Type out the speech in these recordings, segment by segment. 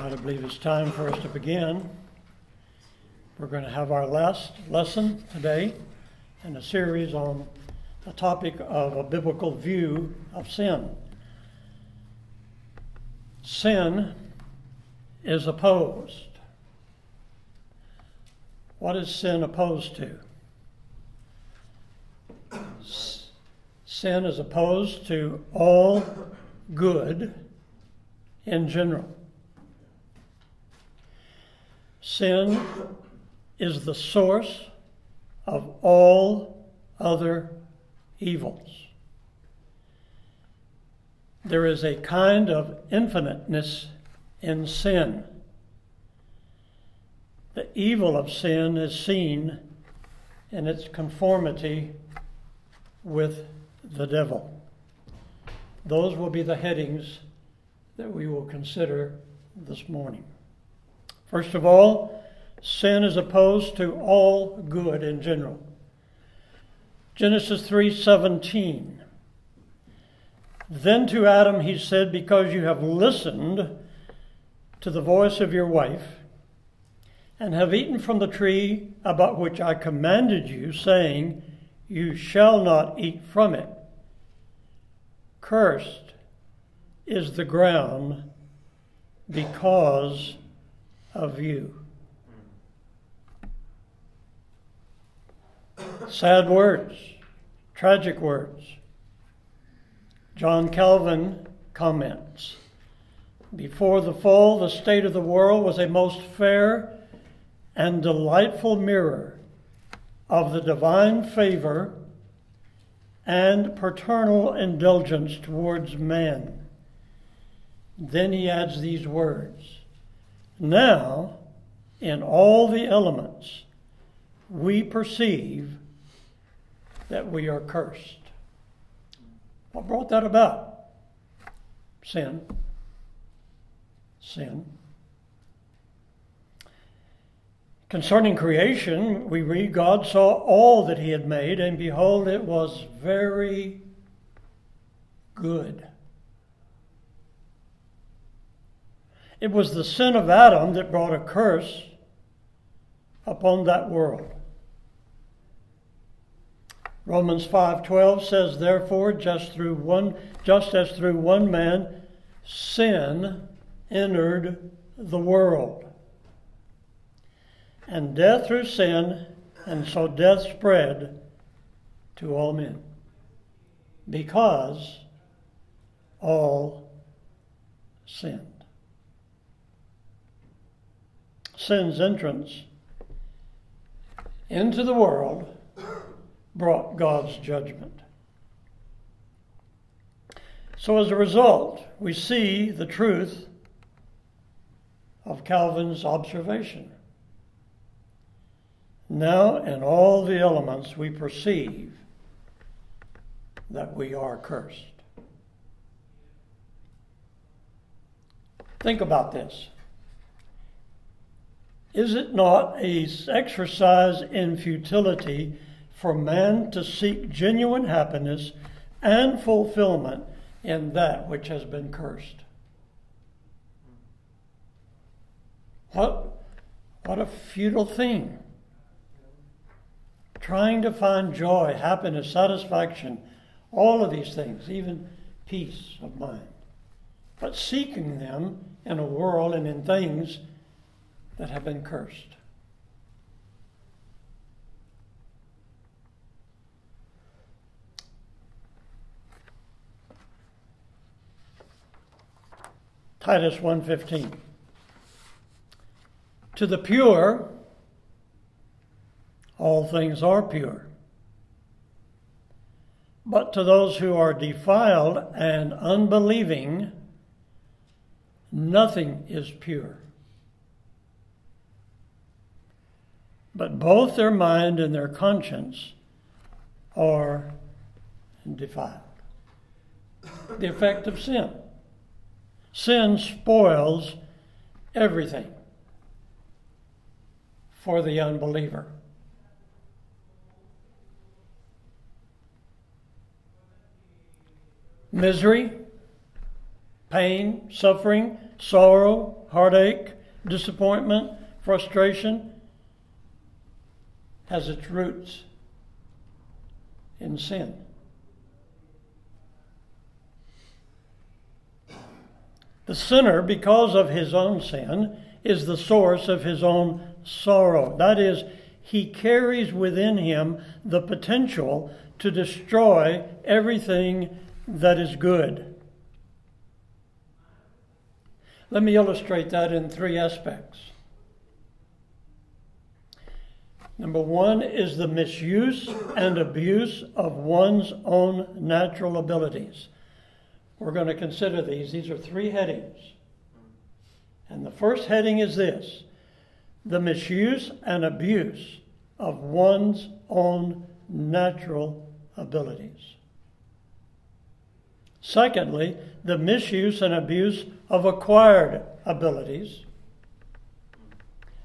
I believe it's time for us to begin. We're going to have our last lesson today in a series on the topic of a biblical view of sin. Sin is opposed. What is sin opposed to? Sin is opposed to all good in general. Sin is the source of all other evils. There is a kind of infiniteness in sin. The evil of sin is seen in its conformity with the devil. Those will be the headings that we will consider this morning. First of all, sin is opposed to all good in general. Genesis 3:17 Then to Adam he said because you have listened to the voice of your wife and have eaten from the tree about which I commanded you saying you shall not eat from it cursed is the ground because of you. Sad words, tragic words. John Calvin comments Before the fall, the state of the world was a most fair and delightful mirror of the divine favor and paternal indulgence towards man. Then he adds these words Now, in all the elements, we perceive that we are cursed. What brought that about? Sin. Sin. Concerning creation, we read God saw all that he had made, and behold, it was very good. It was the sin of Adam that brought a curse upon that world. Romans 5:12 says therefore just through one just as through one man sin entered the world and death through sin, and so death spread to all men. Because all sinned. Sin's entrance into the world brought God's judgment. So, as a result, we see the truth of Calvin's observation. Now, in all the elements, we perceive that we are cursed. Think about this. Is it not a exercise in futility for man to seek genuine happiness and fulfillment in that which has been cursed? What, what a futile thing trying to find joy, happiness, satisfaction, all of these things, even peace of mind. But seeking them in a world and in things that have been cursed. Titus 1:15 To the pure all things are pure. But to those who are defiled and unbelieving, nothing is pure. But both their mind and their conscience are defiled. The effect of sin. Sin spoils everything for the unbeliever. misery, pain, suffering, sorrow, heartache, disappointment, frustration has its roots in sin. The sinner, because of his own sin, is the source of his own sorrow. That is, he carries within him the potential to destroy everything that is good. Let me illustrate that in three aspects. Number one is the misuse and abuse of one's own natural abilities. We're going to consider these. These are three headings. And the first heading is this the misuse and abuse of one's own natural abilities. Secondly, the misuse and abuse of acquired abilities.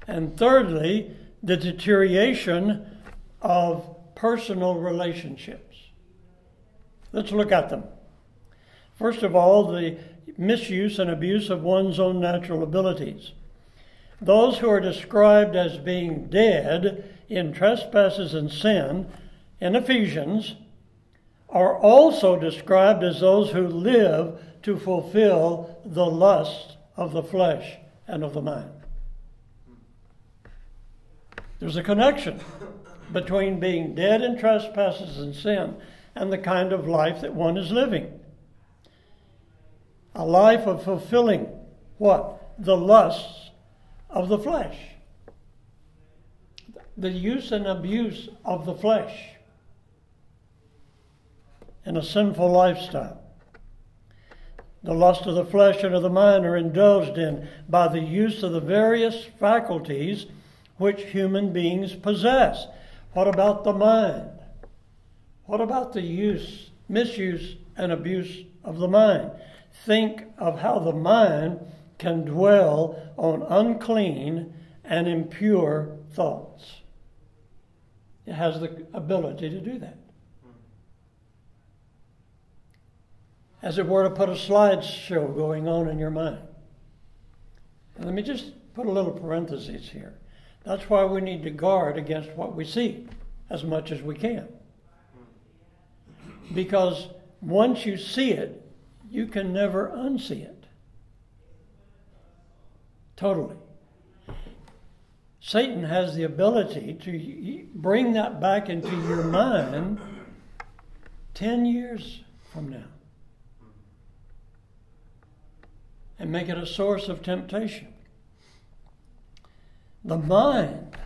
And thirdly, the deterioration of personal relationships. Let's look at them. First of all, the misuse and abuse of one's own natural abilities. Those who are described as being dead in trespasses and sin in Ephesians are also described as those who live to fulfill the lust of the flesh and of the mind. There's a connection between being dead in trespasses and sin and the kind of life that one is living. A life of fulfilling what? The lusts of the flesh. The use and abuse of the flesh in a sinful lifestyle. The lust of the flesh and of the mind are indulged in by the use of the various faculties which human beings possess. What about the mind? What about the use, misuse, and abuse of the mind? Think of how the mind can dwell on unclean and impure thoughts. It has the ability to do that. As it were to put a slideshow going on in your mind. Let me just put a little parenthesis here. That's why we need to guard against what we see as much as we can. Because once you see it, you can never unsee it. Totally. Satan has the ability to bring that back into your mind 10 years from now and make it a source of temptation. The mind.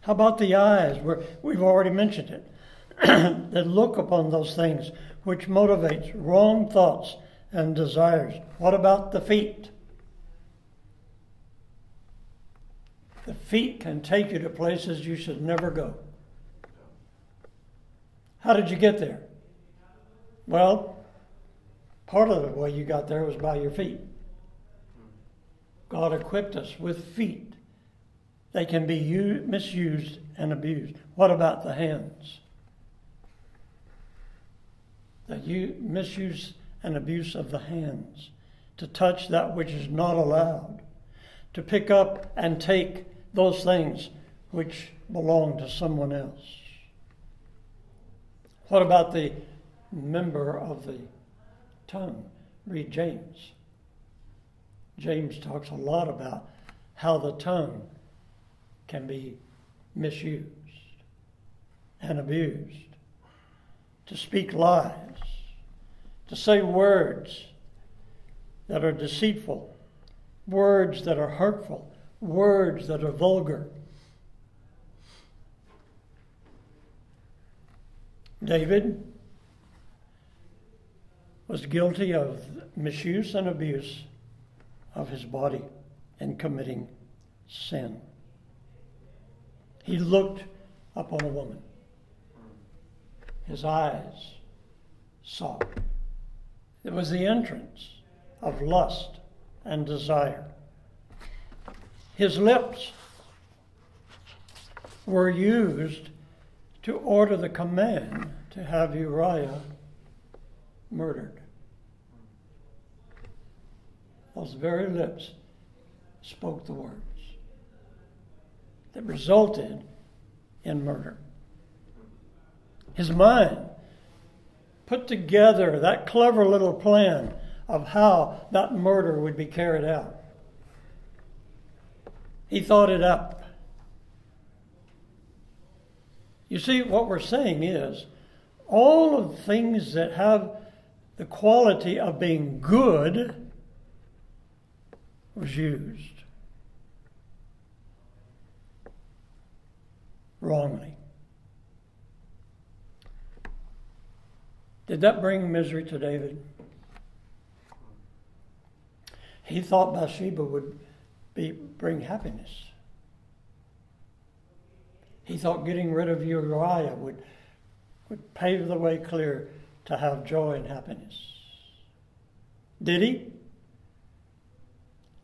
How about the eyes? Where we've already mentioned it. that look upon those things which motivates wrong thoughts and desires. What about the feet? The feet can take you to places you should never go. How did you get there? Well, part of the way you got there was by your feet. God equipped us with feet they can be used, misused and abused. What about the hands? The misuse and abuse of the hands. To touch that which is not allowed. To pick up and take those things which belong to someone else. What about the member of the tongue? Read James. James talks a lot about how the tongue can be misused and abused, to speak lies, to say words that are deceitful, words that are hurtful, words that are vulgar. David was guilty of misuse and abuse of his body in committing sin. He looked upon a woman. His eyes saw. It was the entrance of lust and desire. His lips were used to order the command to have Uriah murdered. Those very lips spoke the words that resulted in murder. His mind put together that clever little plan of how that murder would be carried out. He thought it up. You see, what we're saying is all of the things that have the quality of being good was used wrongly. Did that bring misery to David? He thought Bathsheba would be, bring happiness. He thought getting rid of Uriah would, would pave the way clear to have joy and happiness. Did he?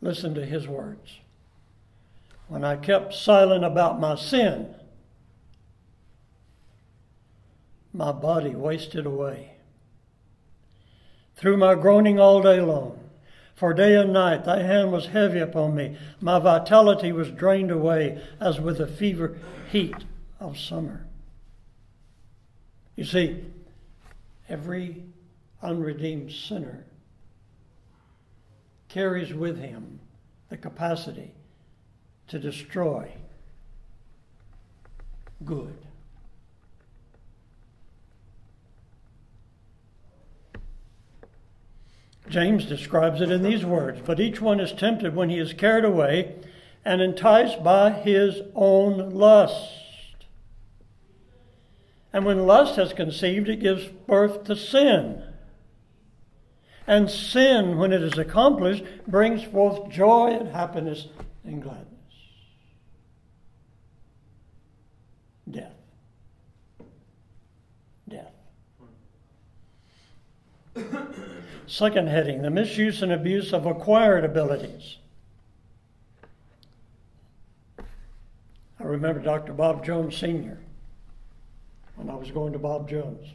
Listen to his words. When I kept silent about my sin, my body wasted away. Through my groaning all day long, for day and night thy hand was heavy upon me. My vitality was drained away as with the fever heat of summer. You see, every unredeemed sinner carries with him the capacity to destroy good. James describes it in these words But each one is tempted when he is carried away and enticed by his own lust. And when lust has conceived, it gives birth to sin. And sin, when it is accomplished, brings forth joy and happiness and gladness. Death. Second heading the misuse and abuse of acquired abilities. I remember Dr. Bob Jones Sr. when I was going to Bob Jones.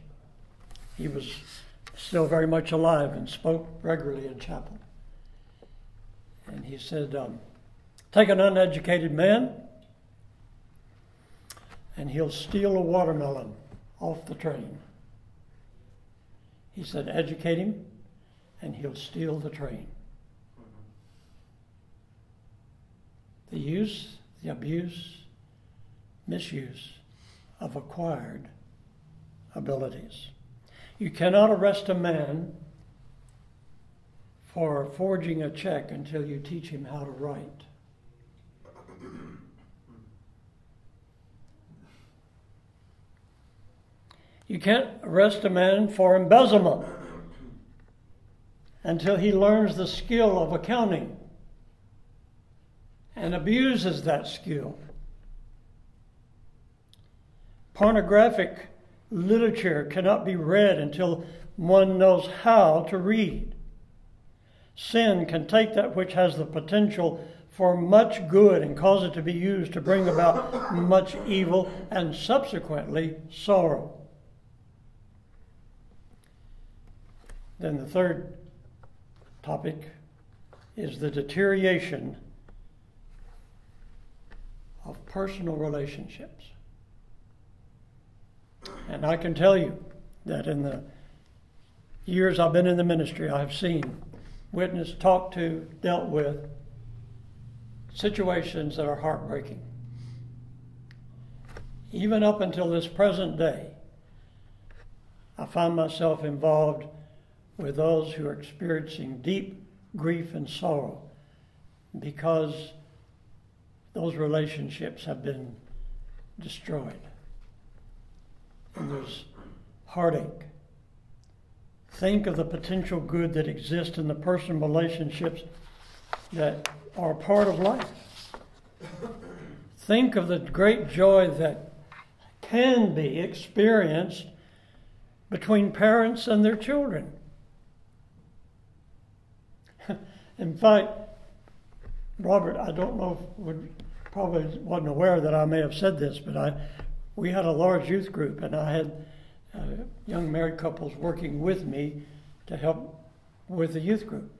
He was still very much alive and spoke regularly in chapel. And he said, um, Take an uneducated man, and he'll steal a watermelon off the train. He said, Educate him, and he'll steal the train. The use, the abuse, misuse of acquired abilities. You cannot arrest a man for forging a check until you teach him how to write. You can't arrest a man for embezzlement until he learns the skill of accounting and abuses that skill. Pornographic literature cannot be read until one knows how to read. Sin can take that which has the potential for much good and cause it to be used to bring about much evil and subsequently sorrow. Then the third topic is the deterioration of personal relationships. And I can tell you that in the years I've been in the ministry, I have seen, witnessed, talked to, dealt with situations that are heartbreaking. Even up until this present day, I find myself involved with those who are experiencing deep grief and sorrow because those relationships have been destroyed. And there's heartache. Think of the potential good that exists in the personal relationships that are part of life. Think of the great joy that can be experienced between parents and their children. In fact, Robert, I don't know if would probably wasn't aware that I may have said this, but I we had a large youth group, and I had uh, young married couples working with me to help with the youth group,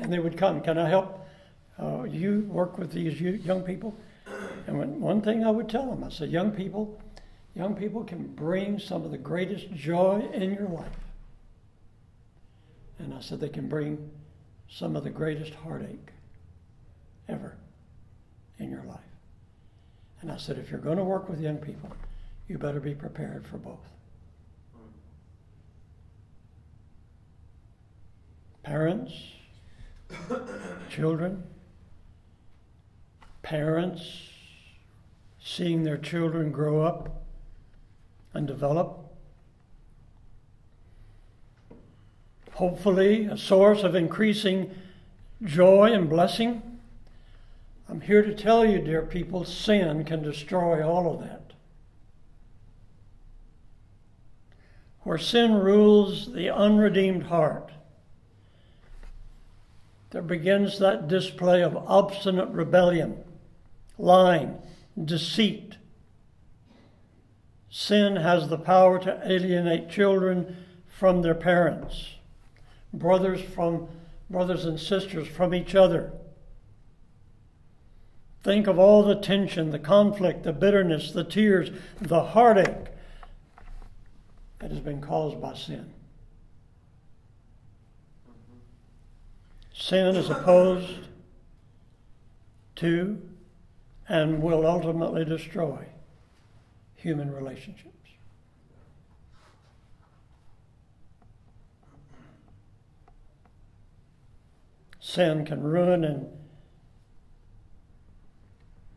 and they would come. Can I help uh, you work with these young people, and when, one thing I would tell them, I said, young people, young people can bring some of the greatest joy in your life. And I said they can bring some of the greatest heartache ever in your life. And I said, if you're going to work with young people, you better be prepared for both. Parents, children, parents seeing their children grow up and develop. Hopefully, a source of increasing joy and blessing. I'm here to tell you, dear people, sin can destroy all of that. Where sin rules the unredeemed heart, there begins that display of obstinate rebellion, lying, deceit. Sin has the power to alienate children from their parents, brothers from brothers and sisters from each other. Think of all the tension, the conflict, the bitterness, the tears, the heartache that has been caused by sin. Sin is opposed to and will ultimately destroy human relationships. Sin can ruin and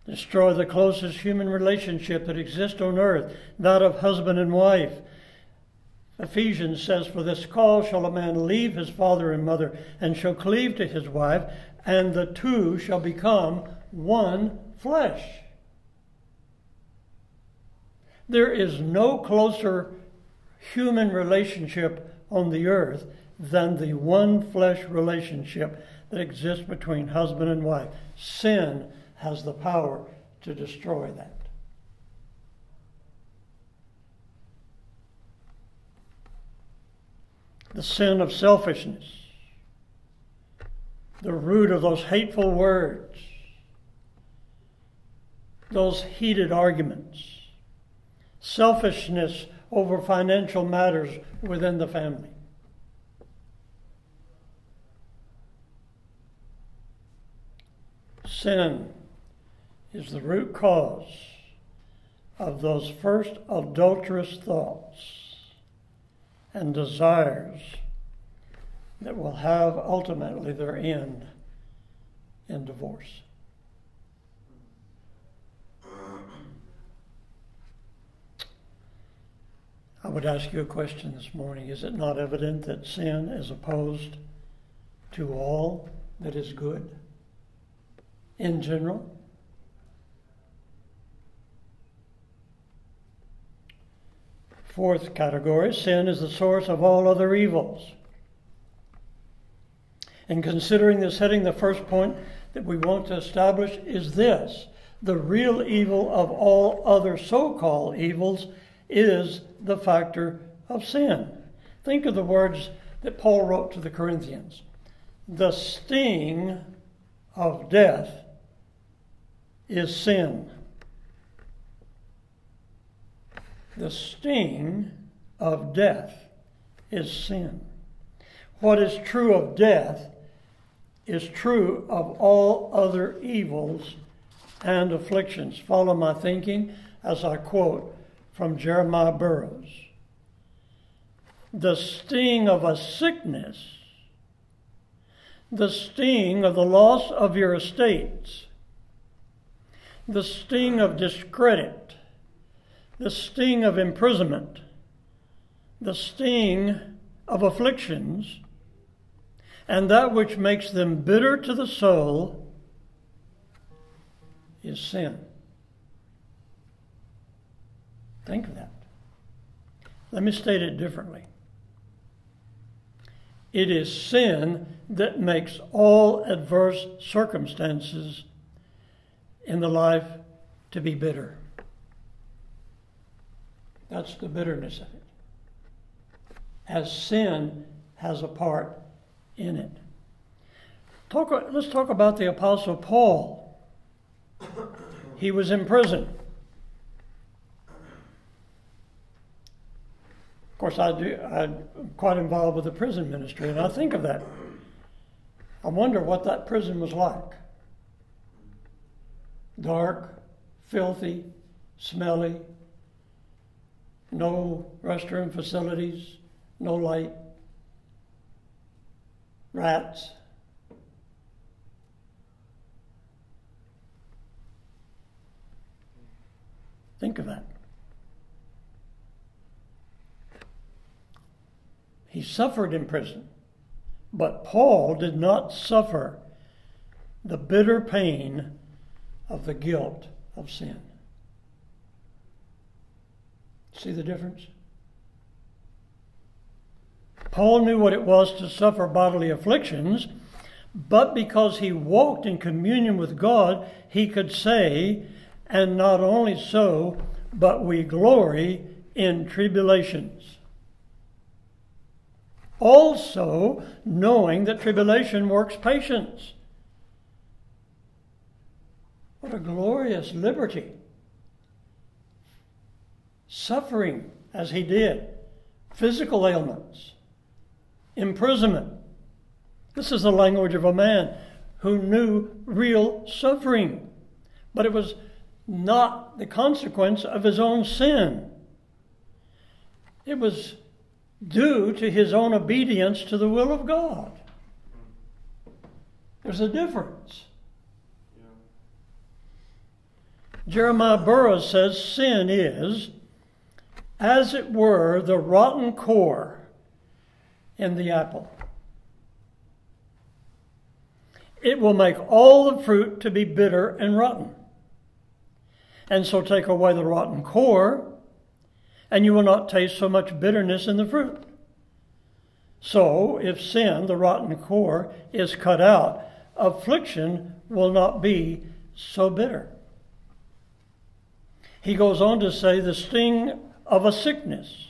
destroy the closest human relationship that exists on earth, that of husband and wife. Ephesians says, For this cause shall a man leave his father and mother, and shall cleave to his wife, and the two shall become one flesh. There is no closer human relationship on the earth than the one flesh relationship that exists between husband and wife. Sin has the power to destroy that. the sin of selfishness, the root of those hateful words, those heated arguments, selfishness over financial matters within the family. Sin is the root cause of those first adulterous thoughts and desires that will have ultimately their end in divorce. I would ask you a question this morning. Is it not evident that sin is opposed to all that is good in general? Fourth category sin is the source of all other evils. In considering this heading, the first point that we want to establish is this the real evil of all other so called evils is the factor of sin. Think of the words that Paul wrote to the Corinthians The sting of death is sin. The sting of death is sin. What is true of death is true of all other evils and afflictions. Follow my thinking as I quote from Jeremiah Burroughs. The sting of a sickness, the sting of the loss of your estates, the sting of discredit, the sting of imprisonment, the sting of afflictions, and that which makes them bitter to the soul is sin. Think of that. Let me state it differently. It is sin that makes all adverse circumstances in the life to be bitter. That's the bitterness of it. As sin has a part in it. Talk, let's talk about the Apostle Paul. He was in prison. Of course, I do, I'm quite involved with the prison ministry, and I think of that. I wonder what that prison was like. Dark, filthy, smelly, no restroom facilities, no light, rats. Think of that. He suffered in prison, but Paul did not suffer the bitter pain of the guilt of sin. See the difference? Paul knew what it was to suffer bodily afflictions, but because he walked in communion with God, he could say, and not only so, but we glory in tribulations. Also, knowing that tribulation works patience. What a glorious liberty. Suffering as he did, physical ailments, imprisonment. This is the language of a man who knew real suffering, but it was not the consequence of his own sin. It was due to his own obedience to the will of God. There's a difference. Jeremiah Burroughs says sin is, as it were, the rotten core in the apple. It will make all the fruit to be bitter and rotten and so take away the rotten core, and you will not taste so much bitterness in the fruit. So, if sin, the rotten core, is cut out, affliction will not be so bitter. He goes on to say the sting of a sickness,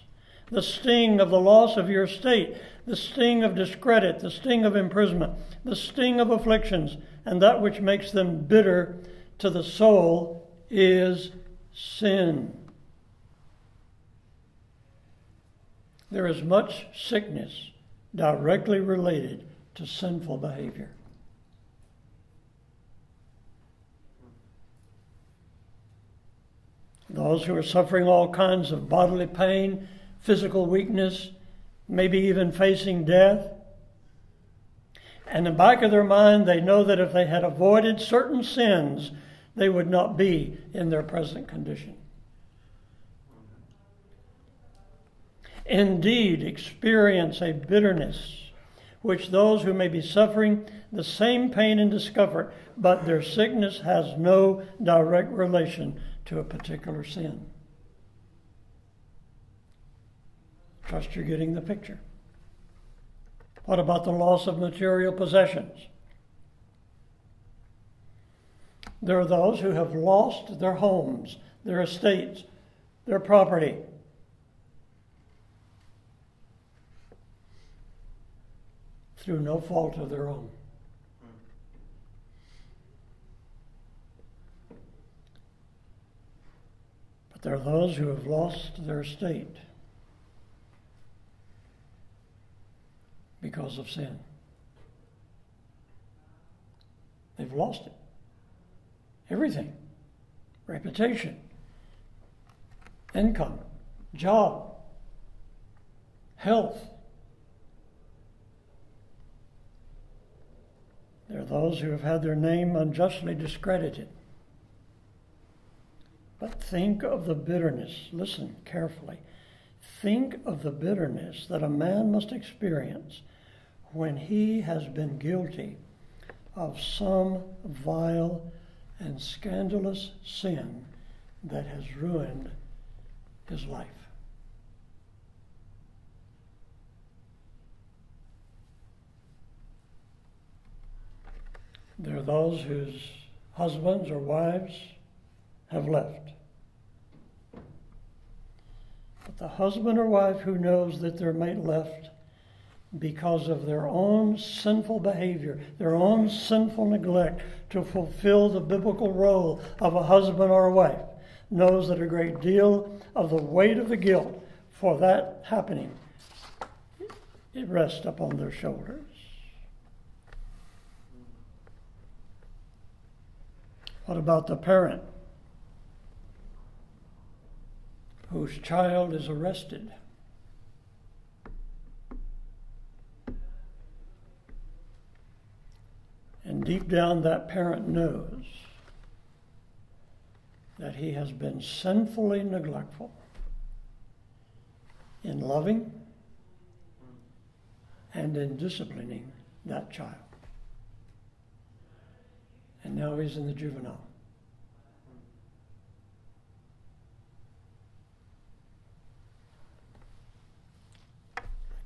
the sting of the loss of your state, the sting of discredit, the sting of imprisonment, the sting of afflictions, and that which makes them bitter to the soul is sin. There is much sickness directly related to sinful behavior. Those who are suffering all kinds of bodily pain, physical weakness, maybe even facing death. And in the back of their mind, they know that if they had avoided certain sins, they would not be in their present condition. Indeed, experience a bitterness which those who may be suffering the same pain and discomfort, but their sickness has no direct relation to a particular sin. Trust you're getting the picture. What about the loss of material possessions? There are those who have lost their homes, their estates, their property. Through no fault of their own. But there are those who have lost their state because of sin. They've lost it. Everything reputation, income, job, health. There are those who have had their name unjustly discredited. But think of the bitterness. Listen carefully. Think of the bitterness that a man must experience when he has been guilty of some vile and scandalous sin that has ruined his life. There are those whose husbands or wives have left. But the husband or wife who knows that their mate left because of their own sinful behavior, their own sinful neglect to fulfill the biblical role of a husband or a wife, knows that a great deal of the weight of the guilt for that happening it rests upon their shoulders. What about the parent whose child is arrested? And deep down, that parent knows that he has been sinfully neglectful in loving and in disciplining that child. And now he's in the juvenile.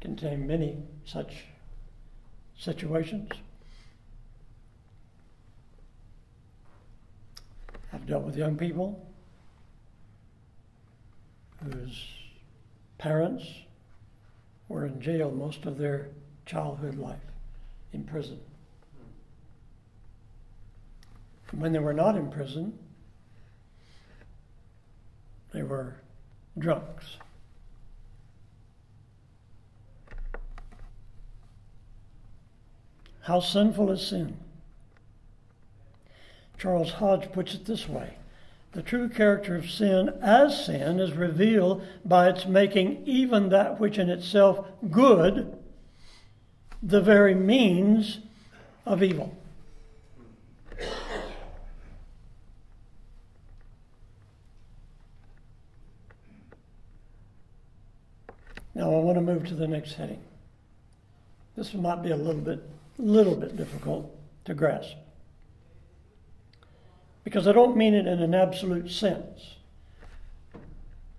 Contain many such situations. I've dealt with young people whose parents were in jail most of their childhood life, in prison. And when they were not in prison, they were drunks. How sinful is sin? Charles Hodge puts it this way The true character of sin as sin is revealed by its making even that which in itself good the very means of evil. Now I want to move to the next heading. This might be a little bit, little bit difficult to grasp because I don't mean it in an absolute sense.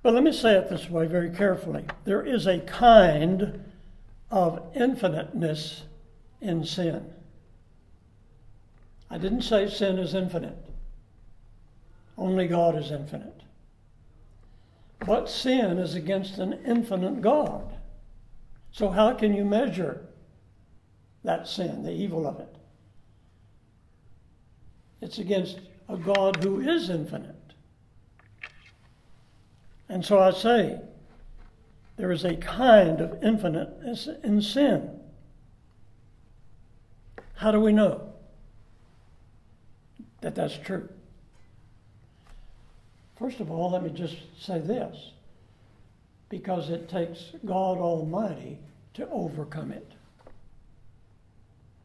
But let me say it this way very carefully. There is a kind of infiniteness in sin. I didn't say sin is infinite, only God is infinite. But sin is against an infinite God. So, how can you measure that sin, the evil of it? It's against a God who is infinite. And so I say, there is a kind of infiniteness in sin. How do we know that that's true? First of all, let me just say this because it takes God Almighty to overcome it.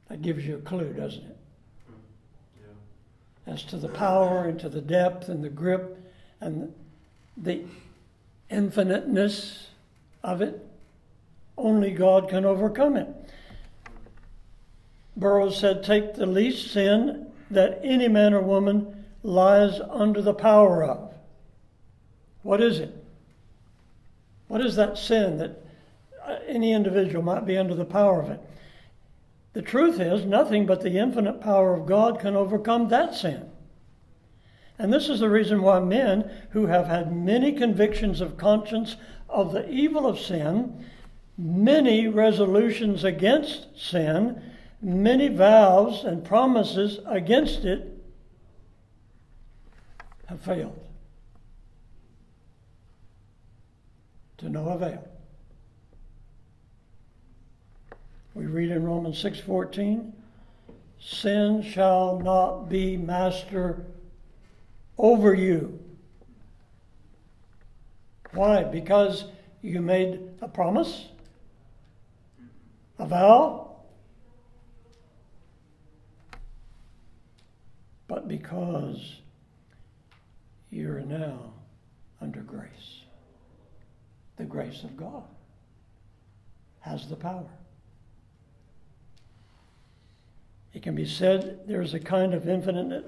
That gives you a clue, doesn't it? as to the power and to the depth and the grip and the infiniteness of it. Only God can overcome it. Burroughs said, Take the least sin that any man or woman lies under the power of. What is it? What is that sin that uh, any individual might be under the power of it? The truth is, nothing but the infinite power of God can overcome that sin. And this is the reason why men who have had many convictions of conscience of the evil of sin, many resolutions against sin, many vows and promises against it, have failed. To no avail. We read in Romans 6:14, sin shall not be master over you. Why? Because you made a promise, a vow, but because you're now under grace. The grace of God has the power. It can be said there's a kind of infinite,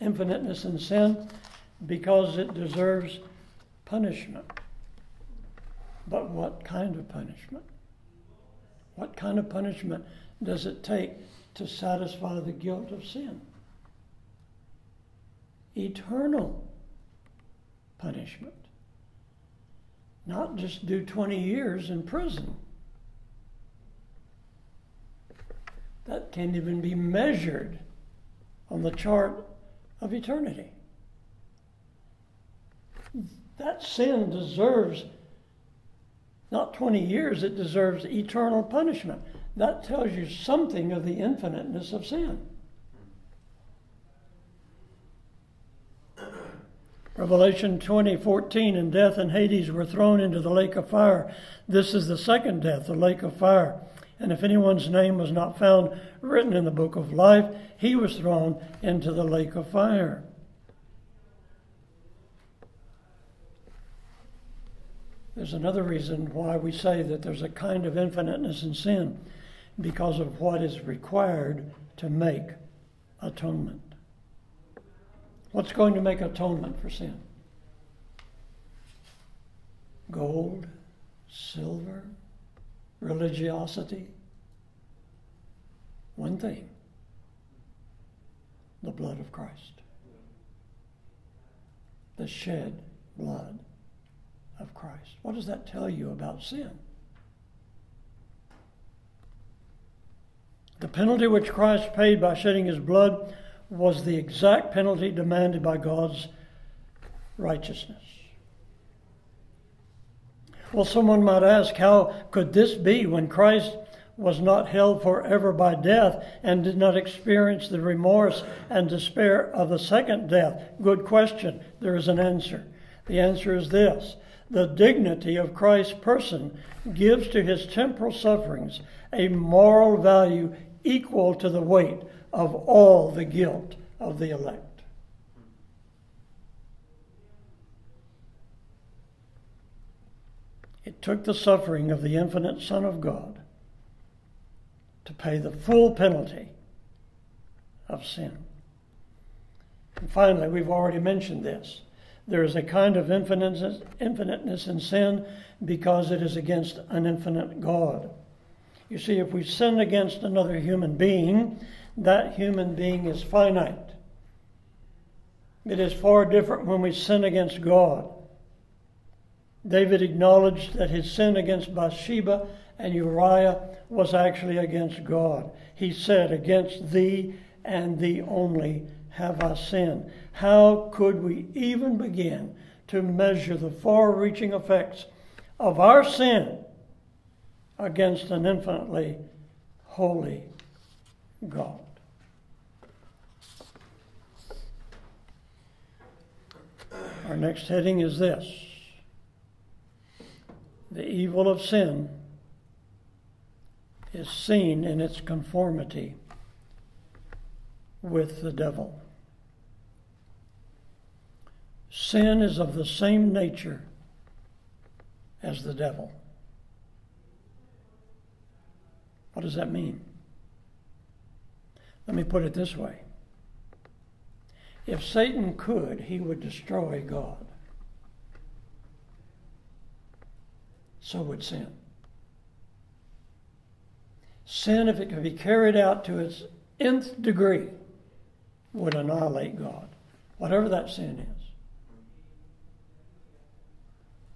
infiniteness in sin because it deserves punishment. But what kind of punishment? What kind of punishment does it take to satisfy the guilt of sin? Eternal punishment. Not just do 20 years in prison. That can't even be measured on the chart of eternity. That sin deserves not 20 years, it deserves eternal punishment. That tells you something of the infiniteness of sin. Revelation 20, 14, and death and Hades were thrown into the lake of fire. This is the second death, the lake of fire. And if anyone's name was not found written in the book of life, he was thrown into the lake of fire. There's another reason why we say that there's a kind of infiniteness in sin, because of what is required to make atonement. What's going to make atonement for sin? Gold, silver, religiosity. One thing the blood of Christ. The shed blood of Christ. What does that tell you about sin? The penalty which Christ paid by shedding his blood was the exact penalty demanded by God's righteousness. Well, someone might ask, how could this be when Christ was not held forever by death and did not experience the remorse and despair of the second death? Good question. There is an answer. The answer is this the dignity of Christ's person gives to his temporal sufferings a moral value equal to the weight of all the guilt of the elect. It took the suffering of the infinite Son of God to pay the full penalty of sin. And finally, we've already mentioned this. There is a kind of infiniteness, infiniteness in sin because it is against an infinite God. You see, if we sin against another human being, that human being is finite. It is far different when we sin against God. David acknowledged that his sin against Bathsheba and Uriah was actually against God. He said, Against thee and thee only have I sinned. How could we even begin to measure the far reaching effects of our sin against an infinitely holy God? Our next heading is this The evil of sin is seen in its conformity with the devil. Sin is of the same nature as the devil. What does that mean? Let me put it this way if Satan could, he would destroy God. So would sin. Sin, if it could be carried out to its nth degree, would annihilate God, whatever that sin is.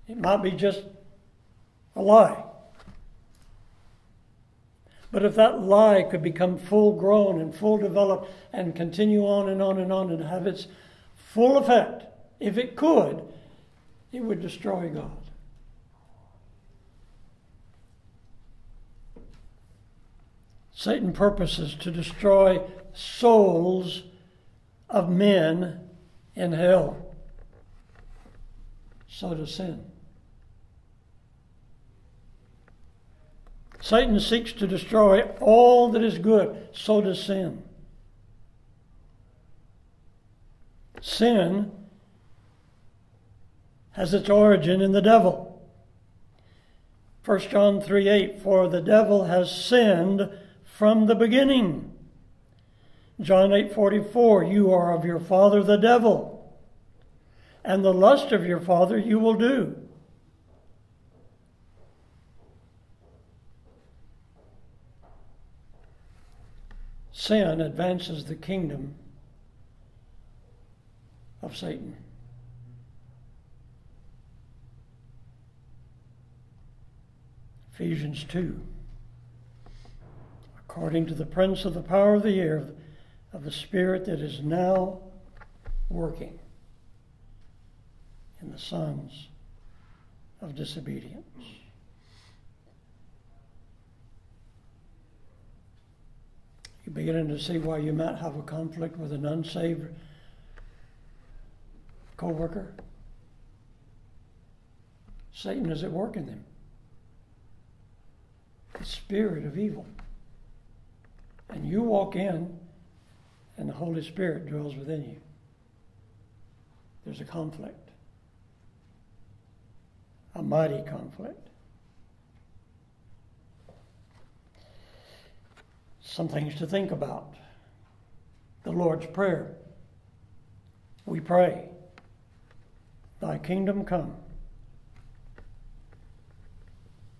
It might be just a lie. But if that lie could become full grown and full developed and continue on and on and on and have its full effect, if it could, it would destroy God. Satan purposes to destroy souls of men in hell. So does sin. Satan seeks to destroy all that is good, so does sin. Sin has its origin in the devil. 1 John 3 8, for the devil has sinned from the beginning. John 8 44, you are of your father the devil, and the lust of your father you will do. sin advances the kingdom of Satan. Ephesians 2. According to the prince of the power of the air, of the spirit that is now working in the sons of disobedience. You're beginning to see why you might have a conflict with an unsaved co-worker. Satan is at work in them. The spirit of evil. And you walk in, and the Holy Spirit dwells within you. There's a conflict, a mighty conflict. Some things to think about. The Lord's Prayer. We pray, Thy kingdom come,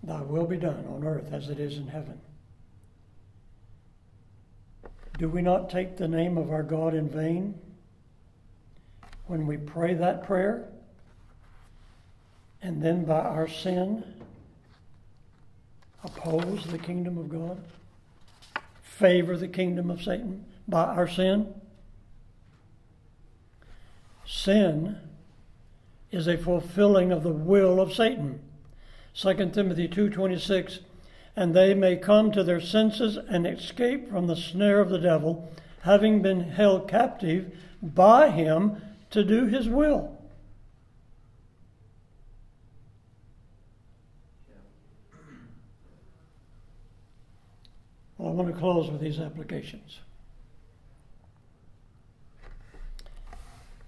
Thy will be done on earth as it is in heaven. Do we not take the name of our God in vain when we pray that prayer? And then by our sin, oppose the kingdom of God? favor the kingdom of Satan by our sin? Sin is a fulfilling of the will of Satan. 2 Timothy 2:26 and they may come to their senses and escape from the snare of the devil having been held captive by him to do his will. Well, I want to close with these applications.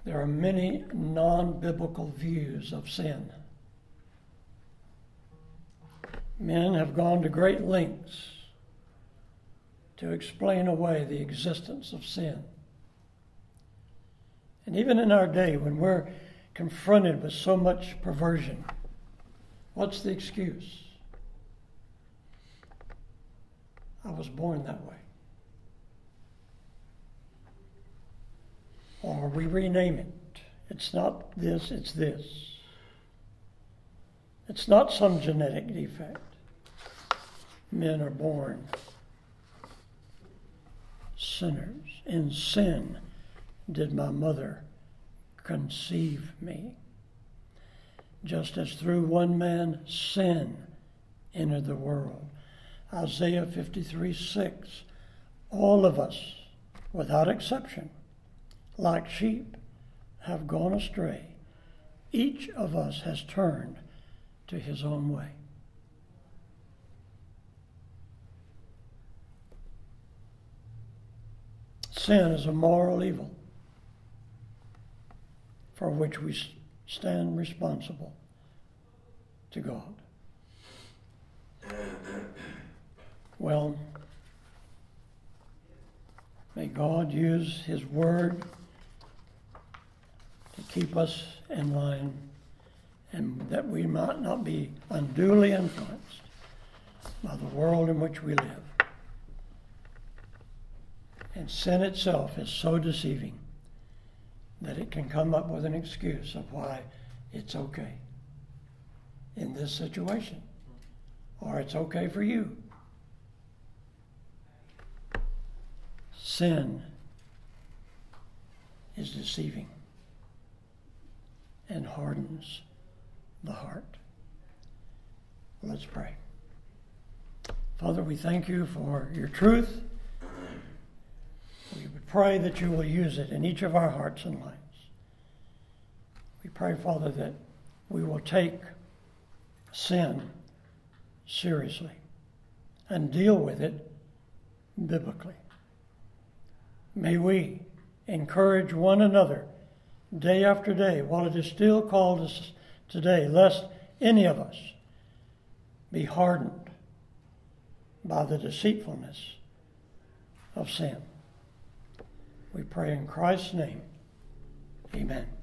There are many non biblical views of sin. Men have gone to great lengths to explain away the existence of sin. And even in our day, when we're confronted with so much perversion, what's the excuse? I was born that way. Or we rename it. It's not this, it's this. It's not some genetic defect. Men are born sinners. In sin did my mother conceive me. Just as through one man sin entered the world, Isaiah 53 6. All of us, without exception, like sheep, have gone astray. Each of us has turned to his own way. Sin is a moral evil for which we stand responsible to God. Well, may God use His Word to keep us in line and that we might not be unduly influenced by the world in which we live. And sin itself is so deceiving that it can come up with an excuse of why it's okay in this situation, or it's okay for you. Sin is deceiving and hardens the heart. Let's pray. Father, we thank you for your truth. We pray that you will use it in each of our hearts and lives. We pray, Father, that we will take sin seriously and deal with it biblically. May we encourage one another day after day while it is still called us today, lest any of us be hardened by the deceitfulness of sin. We pray in Christ's name. Amen.